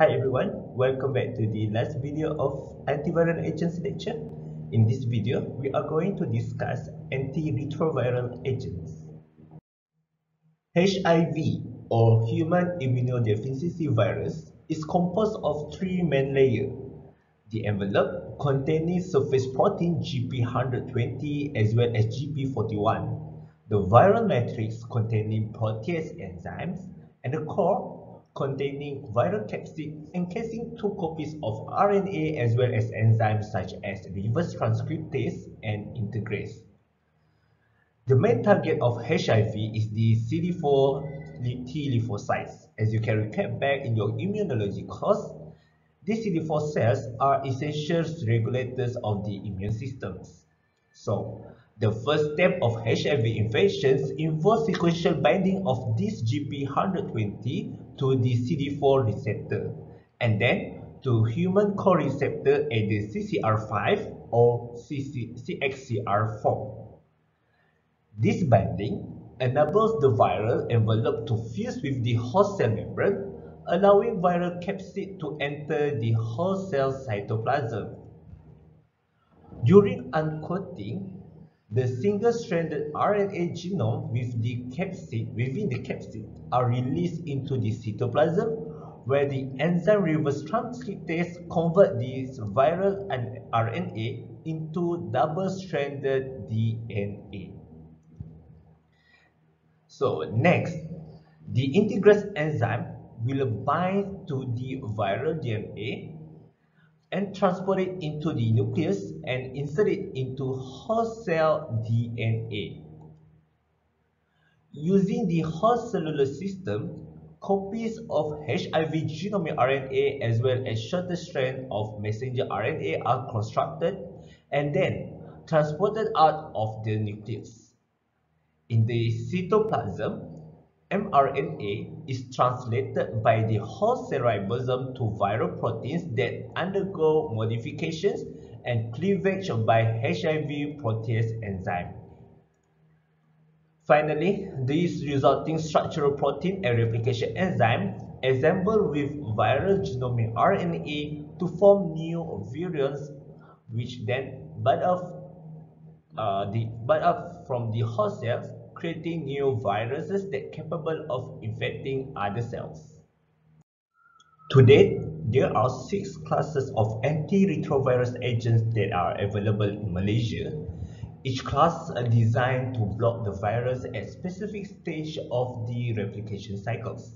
Hi everyone, welcome back to the last video of antiviral agents lecture. In this video, we are going to discuss antiretroviral agents. HIV or human immunodeficiency virus is composed of three main layers. The envelope containing surface protein GP120 as well as GP41, the viral matrix containing protease enzymes, and the core containing viral capsid encasing two copies of RNA as well as enzymes such as reverse transcriptase and integrase. The main target of HIV is the CD4 T lymphocytes. As you can recap back in your immunology course, these CD4 cells are essential regulators of the immune systems. So, the first step of HIV infections involves sequential binding of this GP120 to the CD4 receptor and then to human core receptor at the CCR5 or CXCR4. This binding enables the viral envelope to fuse with the host cell membrane, allowing viral capsid to enter the host cell cytoplasm. During uncoating, the single-stranded RNA genome with the capsid within the capsid are released into the cytoplasm where the enzyme reverse transcriptase convert this viral RNA into double-stranded DNA. So next, the integrase enzyme will bind to the viral DNA and transport it into the nucleus and insert it into host cell DNA. Using the host cellular system, copies of HIV genomic RNA as well as shorter strand of messenger RNA are constructed and then transported out of the nucleus. In the cytoplasm, mRNA is translated by the host cell ribosome to viral proteins that undergo modifications and cleavage by HIV protease enzyme. Finally, these resulting structural protein and replication enzyme assemble with viral genomic RNA to form new virions which then bud off, uh, the, bud off from the host cells creating new viruses that capable of infecting other cells. To date, there are six classes of antiretrovirus agents that are available in Malaysia. Each class is designed to block the virus at specific stage of the replication cycles.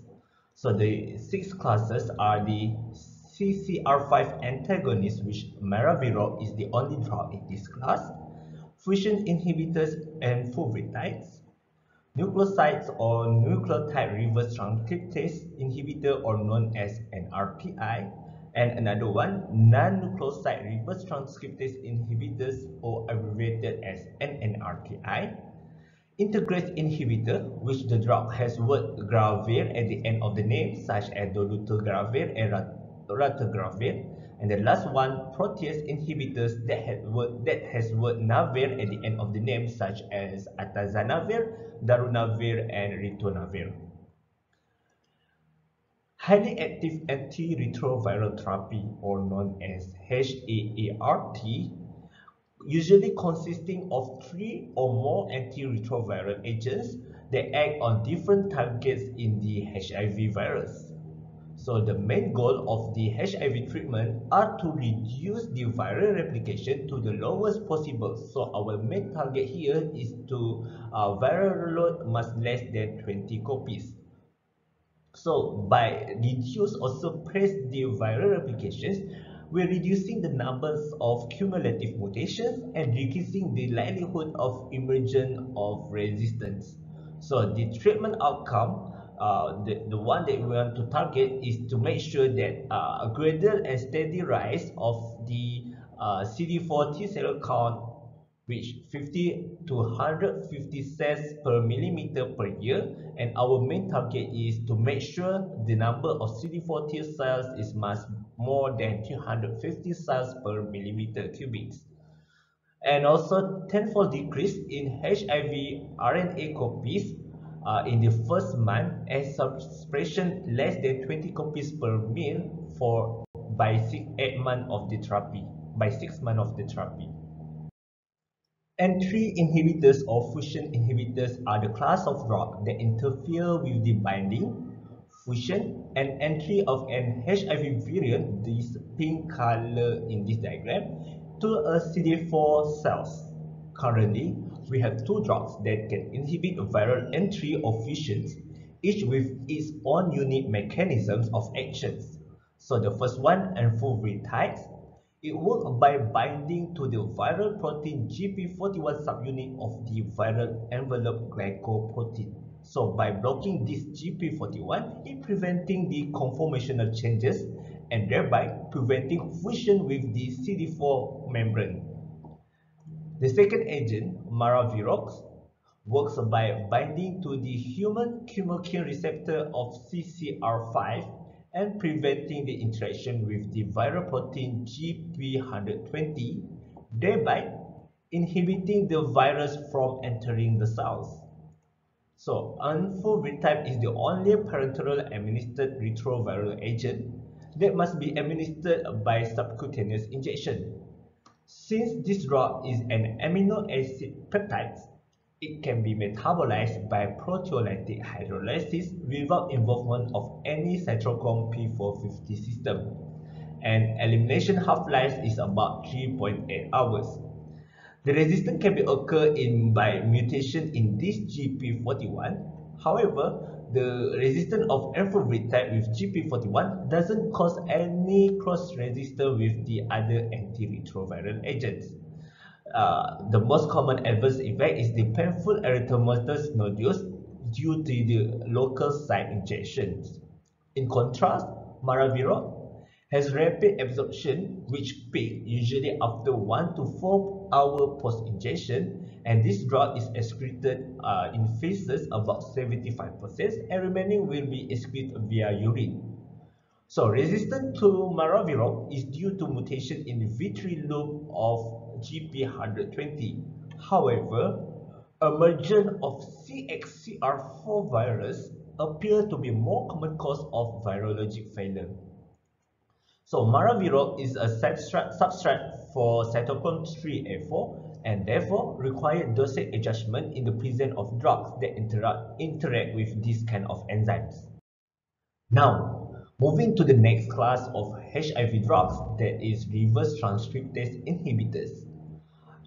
So the six classes are the CCR5 antagonist, which Maraviroc is the only drug in this class, fusion inhibitors and fulvetrides, Nucleosides or nucleotide reverse transcriptase inhibitor or known as NRTI and another one non-nucleoside reverse transcriptase inhibitors or abbreviated as NNRTI integrase inhibitor which the drug has word gravir at the end of the name such as dolutegravir and raltegravir and the last one protease inhibitors that word that has word navir at the end of the name such as atazanavir darunavir and ritonavir. Highly active antiretroviral therapy or known as HAART usually consisting of three or more antiretroviral agents that act on different targets in the HIV virus. So the main goal of the HIV treatment are to reduce the viral replication to the lowest possible. So our main target here is to uh, viral load must less than 20 copies. So by reduce or suppress the viral replications, we're reducing the numbers of cumulative mutations and decreasing the likelihood of emergence of resistance. So the treatment outcome uh, the, the one that we want to target is to make sure that uh, a gradual and steady rise of the uh, CD4 T cell count which 50 to 150 cells per millimeter per year. And our main target is to make sure the number of CD4 T cells is much more than 250 cells per millimeter cubic and also tenfold decrease in HIV RNA copies uh, in the first month and suppression less than 20 copies per mil for by six, eight months of the therapy by six months of the therapy. Entry inhibitors or fusion inhibitors are the class of drug that interfere with the binding, fusion, and entry of an HIV variant, this pink color in this diagram, to a CD4 cells. Currently, we have two drugs that can inhibit viral entry or fusions, each with its own unique mechanisms of actions. So the first one, enfuvirtide, it works by binding to the viral protein GP41 subunit of the viral envelope glycoprotein. So by blocking this GP41, it preventing the conformational changes and thereby preventing fusion with the CD4 membrane. The second agent, maraviroc, works by binding to the human chemokine receptor of CCR5 and preventing the interaction with the viral protein GP120, thereby inhibiting the virus from entering the cells. So, enfortumab is the only parenteral administered retroviral agent that must be administered by subcutaneous injection. Since this drug is an amino acid peptide, it can be metabolized by proteolytic hydrolysis without involvement of any cytochrome P450 system. And elimination half-life is about 3.8 hours. The resistance can be occur in by mutation in this GP41. However, the resistance of enfortumab with GP41 doesn't cause any cross-resistance with the other antiretroviral agents. Uh, the most common adverse effect is the painful erythematous nodules due to the local site injections. In contrast, maraviroc has rapid absorption which peak usually after 1 to 4 hour post-injection and this drug is excreted uh, in feces about 75% and remaining will be excreted via urine. So resistance to maraviroc is due to mutation in the V3 loop of GP120. However, emergence of CXCR4 virus appear to be more common cause of virologic failure. So maraviroc is a substrate, substrate for cytochrome 3A4 and therefore require dosage adjustment in the presence of drugs that interact, interact with this kind of enzymes. Now, moving to the next class of HIV drugs that is reverse transcriptase inhibitors.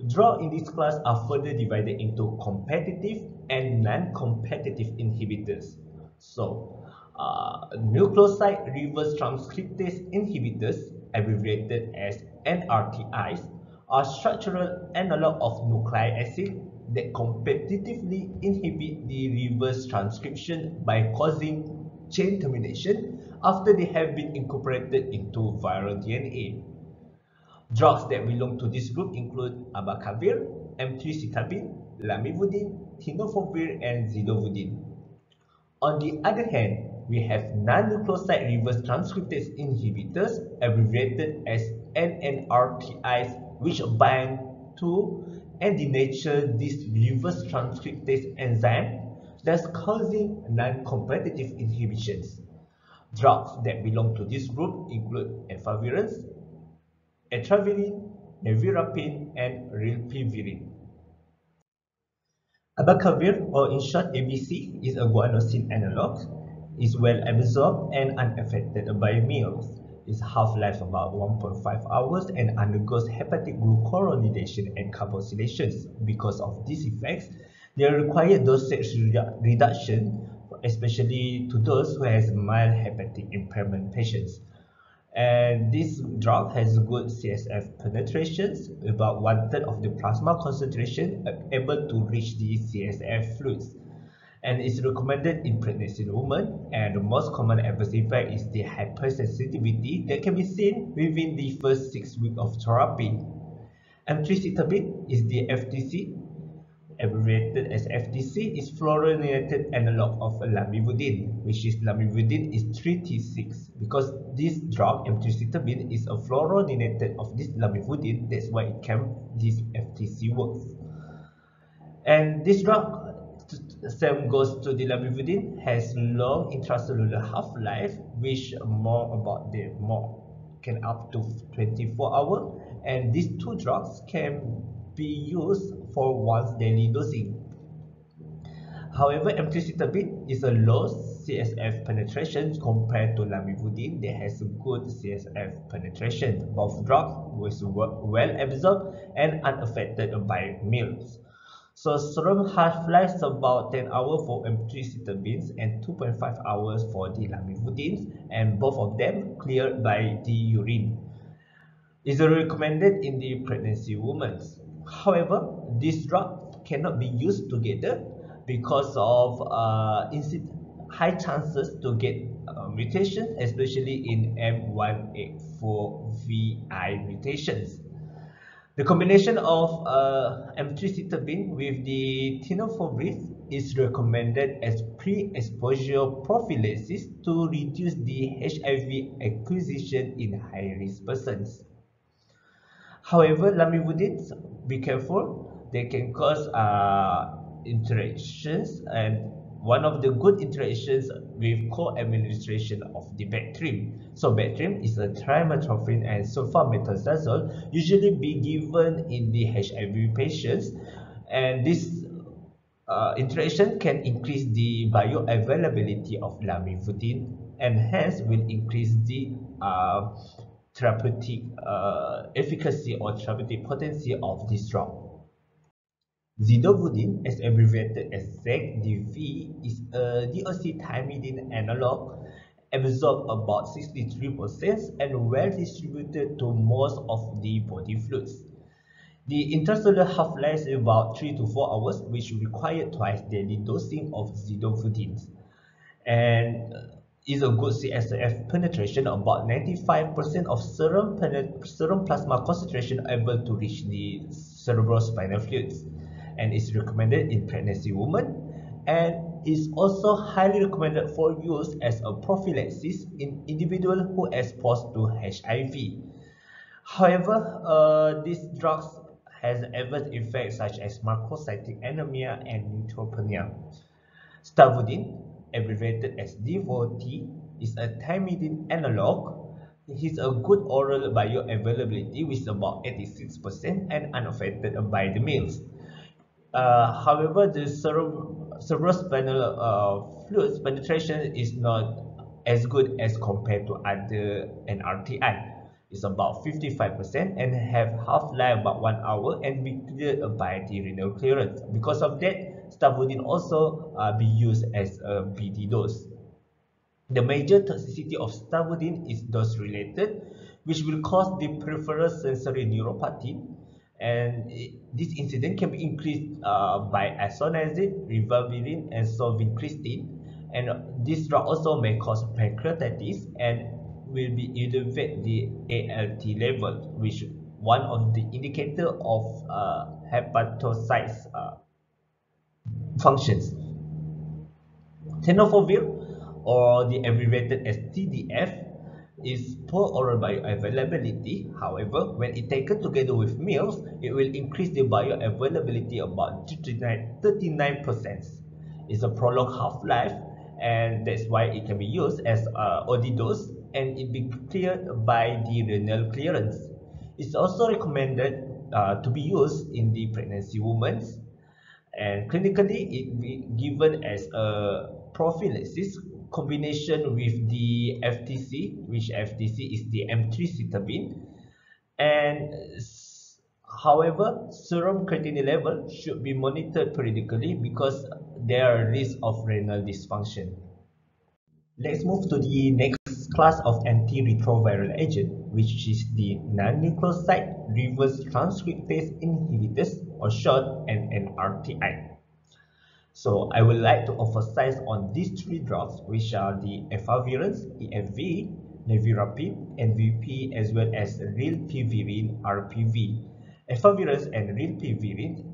Drugs in this class are further divided into competitive and non-competitive inhibitors. So, uh, nucleoside reverse transcriptase inhibitors, abbreviated as NRTIs, are structural analog of nucleic acid that competitively inhibit the reverse transcription by causing chain termination after they have been incorporated into viral DNA. Drugs that belong to this group include abacavir, emtricitabine, lamivudine, tenofovir, and zidovudine. On the other hand, we have non-nucleoside reverse transcriptase inhibitors, abbreviated as NNRTIs, which bind to and denature this reverse transcriptase enzyme, thus causing non-competitive inhibitions. Drugs that belong to this group include efavirenz, etravirine, nevirapine, and rilpivirine. Abacavir, or in short ABC, is a guanosine analog, is well absorbed and unaffected by meals. Its half-life about 1.5 hours and undergoes hepatic glucuronidation and carboxylations. Because of these effects, they require dosage reduction, especially to those who has mild hepatic impairment patients and this drug has good CSF penetrations, about one third of the plasma concentration able to reach the CSF fluids and is recommended in pregnant women and the most common adverse effect is the hypersensitivity that can be seen within the first six weeks of therapy. Emtricitabine is the FTC abbreviated as FTC, is fluorinated analog of lamivudine, which is lamivudine is 3TC. Because this drug, emtricitabine, is a fluorinated of this lamivudine, that's why it can, this FTC works. And this drug same goes to the lamivudine has long intracellular half-life which more about the more can up to 24 hours and these two drugs can be used for once daily dosing. However emtricitabine is a low CSF penetration compared to lamivudine. That has good CSF penetration. Both drugs was well absorbed and unaffected by meals so serum half-life is about 10 hours for emtricitabines and 2.5 hours for the lamivudine and both of them cleared by the urine. Is recommended in the pregnancy women. However, this drug cannot be used together because of uh, high chances to get uh, mutations, especially in M184VI mutations. The combination of uh, with the tenofovir is recommended as pre-exposure prophylaxis to reduce the HIV acquisition in high-risk persons. However, lamivudines, be careful, they can cause uh, interactions and one of the good interactions with co-administration of the Bactrim. So Bactrim is a trimethoprim and sulfamethoxazole usually be given in the HIV patients and this uh, interaction can increase the bioavailability of lamivudine and hence will increase the uh, therapeutic uh, efficacy or therapeutic potency of this drug. Zidovudine, as abbreviated as ZDV, is a deoxythymidine analog, absorbed about 63% and well distributed to most of the body fluids. The intracellular half-life is about 3 to 4 hours, which require twice daily dosing of zidovudine. And uh, is a good CSF penetration, about 95% of serum, serum plasma concentration able to reach the cerebrospinal fluids and is recommended in pregnancy women and is also highly recommended for use as a prophylaxis in individuals who exposed to HIV. However, uh, these drugs has adverse effects such as macrocytic anemia and neutropenia. Stavudine, abbreviated as d4T, is a thymidine analog. It is a good oral bioavailability with about 86% and unaffected by the meals. Uh, however, the cerebrospinal uh, fluid penetration is not as good as compared to other NRTI. It's about 55% and have half-life about 1 hour and be cleared by the renal clearance. Because of that, stavudine also uh, be used as a BD dose. The major toxicity of stavudine is dose-related, which will cause the peripheral sensory neuropathy, and this incident can be increased uh, by isoniazid, ribavirin, and sulfacristine. And this drug also may cause pancreatitis and will be elevate the ALT level, which one of the indicator of uh, hepatocytes uh, functions. Tenofovir, or the abbreviated as TDF, is poor oral bioavailability. However, when it taken together with meals, it will increase the bioavailability about 39%. It's a prolonged half-life and that's why it can be used as uh, OD dose and it be cleared by the renal clearance. It's also recommended uh, to be used in the pregnancy women and clinically it be given as a prophylaxis combination with the FTC, which FTC is the emtricitabine. And however, serum creatinine level should be monitored periodically because there are risks of renal dysfunction. Let's move to the next class of antiretroviral agent, which is the non-nucleoside reverse transcriptase inhibitors or short NNRTI. So I would like to emphasize on these three drugs, which are the efavirenz, EFV, nevirapine, NVP, as well as rilpivirine, RPV. Efavirenz and rilpivirine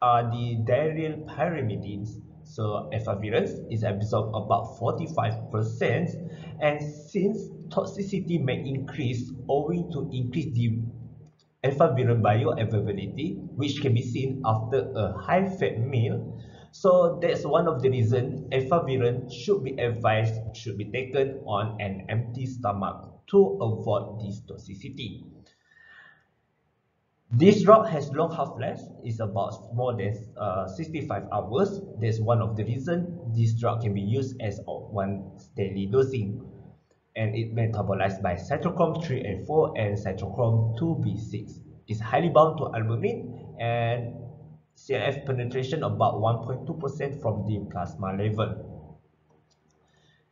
are the diaryl pyrimidines. So efavirenz is absorbed about 45% and since toxicity may increase owing to increase the efavirenz bioavailability, which can be seen after a high-fat meal, So that's one of the reasons efavirenz should be advised should be taken on an empty stomach to avoid this toxicity. This drug has long half-life, it's about more than uh, 65 hours. That's one of the reasons this drug can be used as one daily dosing. And it metabolized by cytochrome 3A4 and cytochrome 2b6. It's highly bound to albumin and CNS penetration about 1.2% from the plasma level.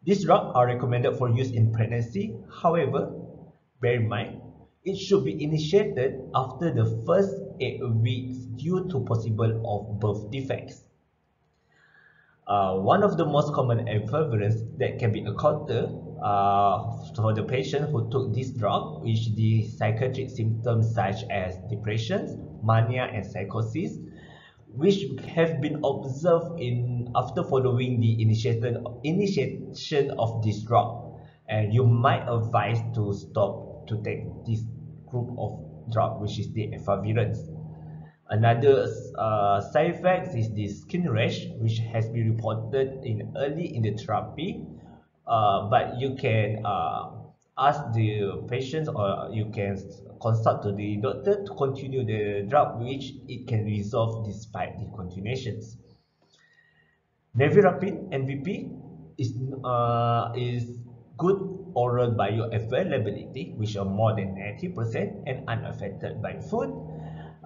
These drugs are recommended for use in pregnancy. However, bear in mind, it should be initiated after the first 8 weeks due to possible of birth defects. Uh, one of the most common evidence that can be encountered uh, for the patient who took this drug, which the psychiatric symptoms such as depression, mania, and psychosis, which have been observed in after following the initiation initiation of this drug, and you might advise to stop to take this group of drug, which is the efavirenz. Another uh, side effect is the skin rash, which has been reported in early in the therapy. Uh, but you can uh, ask the patients or you can consult to the doctor to continue the drug, which it can resolve despite the continuations. Nevirapine NVP is uh, is good oral bioavailability, which are more than 90% and unaffected by food.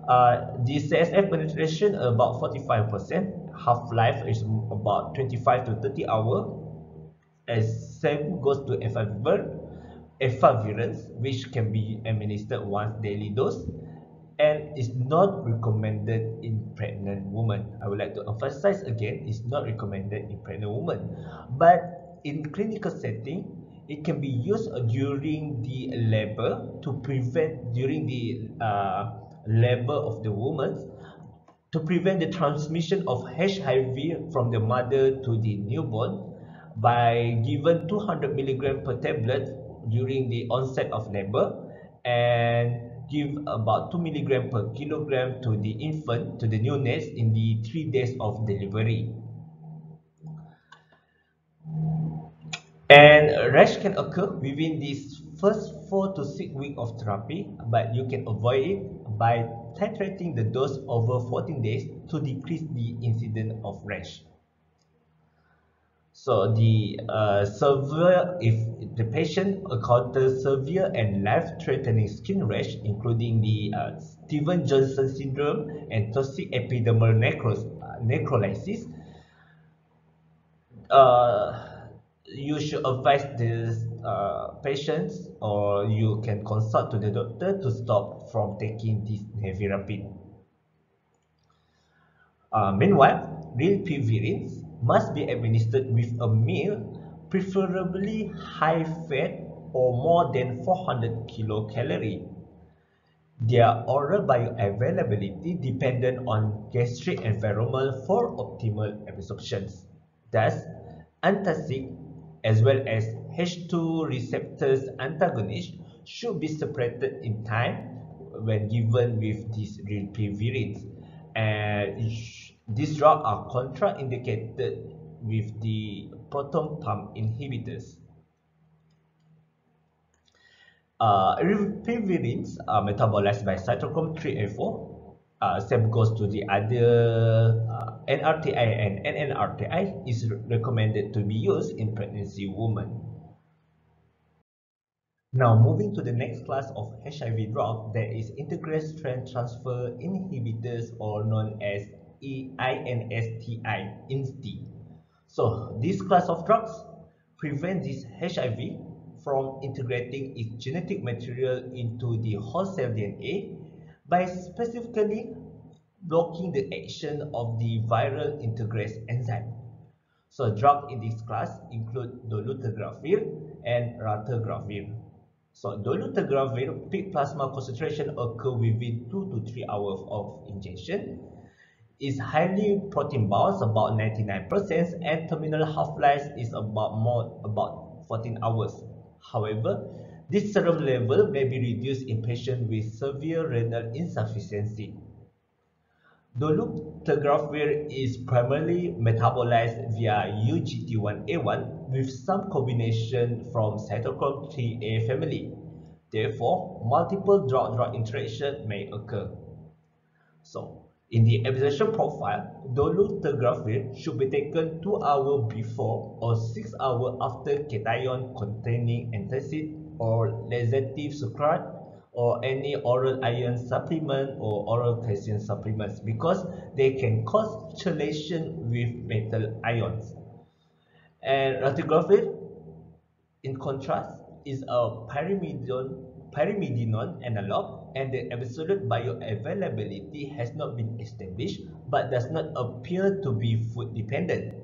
Uh, the CSF penetration about 45%, half-life is about 25 to 30 hours. As same goes to efavirenz, efavirenz, which can be administered once daily dose and is not recommended in pregnant women. I would like to emphasize again, it's not recommended in pregnant women. But in clinical setting, it can be used during the labor to prevent during the uh, labor of the woman to prevent the transmission of HIV from the mother to the newborn by given 200 milligram per tablet during the onset of labor and give about 2 milligram per kilogram to the infant to the neonates in the 3 days of delivery And rash can occur within this first 4 to 6 weeks of therapy, but you can avoid it by titrating the dose over 14 days to decrease the incidence of rash. So the uh, severe, if the patient encounters severe and life-threatening skin rash, including the uh, Steven Johnson syndrome and toxic epidermal necros uh, necrolysis, uh, you should advise this uh, patients or you can consult to the doctor to stop from taking this nevirapine. Uh, meanwhile, rilpivirine must be administered with a meal, preferably high fat or more than 400 kilocalorie. Their oral bioavailability dependent on gastric environment for optimal absorption. Thus, antacid as well as H2 receptors antagonists should be separated in time when given with this rilpivirine. And these drugs are contraindicated with the proton pump inhibitors. Uh, are metabolized by cytochrome 3A4. uh, same goes to the other uh, NRTI and NNRTI is recommended to be used in pregnancy women. Now moving to the next class of HIV drug that is integrase strand transfer inhibitors or known as INSTI, INSTI. So this class of drugs prevent this HIV from integrating its genetic material into the host cell DNA by specifically blocking the action of the viral integrase enzyme. So drugs in this class include dolutegravir and raltegravir. So dolutegravir peak plasma concentration occur within 2 to 3 hours of injection. Is highly protein bound, about 99%, and terminal half-life is about more about 14 hours. However, this serum level may be reduced in patients with severe renal insufficiency. Dolutegravir is primarily metabolized via UGT1A1 with some combination from cytochrome 3A family. Therefore, multiple drug-drug interaction may occur. So, in the absorption profile, dolutegravir should be taken 2 hours before or 6 hours after cation containing antacid or laxative sucralfate or any oral iron supplement or oral calcium supplements because they can cause chelation with metal ions. And raltegravir, in contrast, is a pyrimidine, analog and the absolute bioavailability has not been established but does not appear to be food dependent.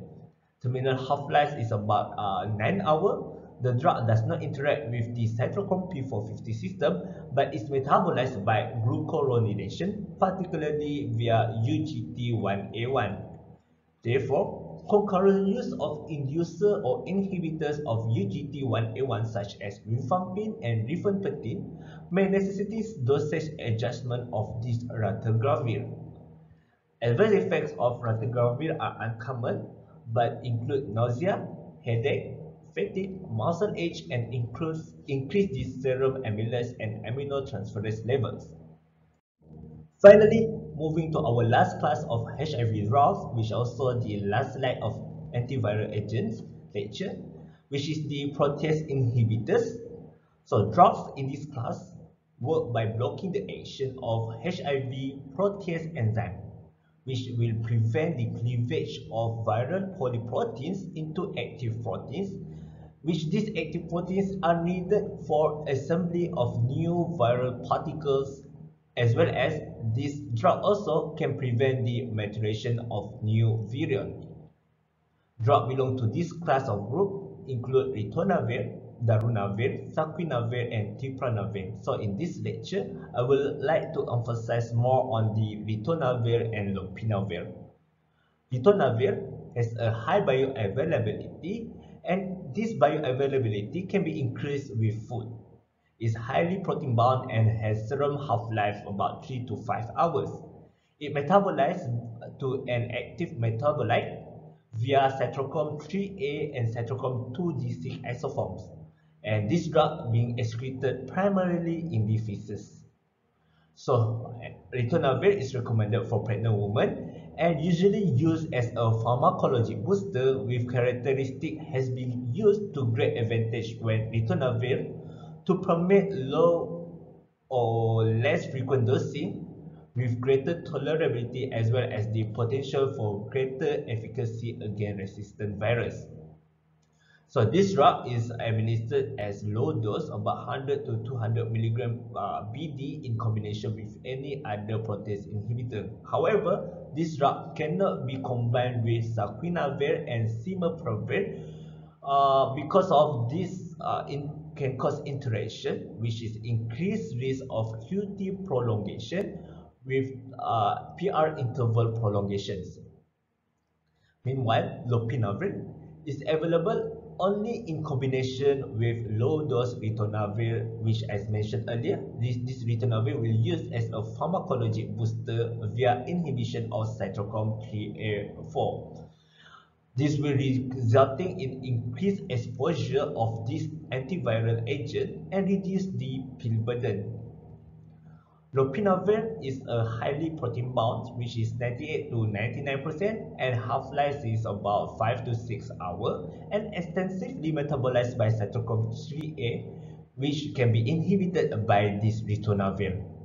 Terminal half-life is about uh, 9 hours the drug does not interact with the cytochrome P450 system but is metabolized by glucuronidation, particularly via UGT1A1. Therefore, concurrent use of inducer or inhibitors of UGT1A1 such as rifampin and rifampicin may necessitate dosage adjustment of this raltegravir. Adverse effects of raltegravir are uncommon but include nausea, headache, fatigue, muscle ache, and increase, increase serum amylase and aminotransferase levels. Finally, moving to our last class of HIV drugs, which also the last slide of antiviral agents lecture, which is the protease inhibitors. So drugs in this class work by blocking the action of HIV protease enzyme, which will prevent the cleavage of viral polyproteins into active proteins which these active proteins are needed for assembly of new viral particles as well as this drug also can prevent the maturation of new virion. Drug belong to this class of group include ritonavir, darunavir, saquinavir and tipranavir. So in this lecture, I would like to emphasize more on the ritonavir and lopinavir. Ritonavir has a high bioavailability and this bioavailability can be increased with food. It's highly protein bound and has serum half-life about 3 to 5 hours. It metabolizes to an active metabolite via cytochrome 3A and cytochrome 2D6 isoforms, and this drug being excreted primarily in the feces. So, ritonavir is recommended for pregnant women and usually used as a pharmacology booster with characteristic has been used to great advantage when ritonavir to permit low or less frequent dosing with greater tolerability as well as the potential for greater efficacy against resistant virus. So this drug is administered as low dose about 100 to 200 milligram uh, BD in combination with any other protease inhibitor. However, this drug cannot be combined with saquinavir and cimapravir uh, because of this uh, in, can cause interaction which is increased risk of QT prolongation with uh, PR interval prolongations. Meanwhile, lopinavir is available only in combination with low-dose ritonavir, which as mentioned earlier, this, this ritonavir will use as a pharmacology booster via inhibition of cytochrome 3A4. This will resulting in increased exposure of this antiviral agent and reduce the pill burden. Lopinavir is a highly protein bound which is 98 to 99% and half-life is about 5 to 6 hours and extensively metabolized by cytochrome 3A which can be inhibited by this ritonavir.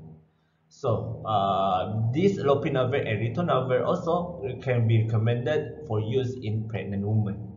So uh, this lopinavir and ritonavir also can be recommended for use in pregnant women.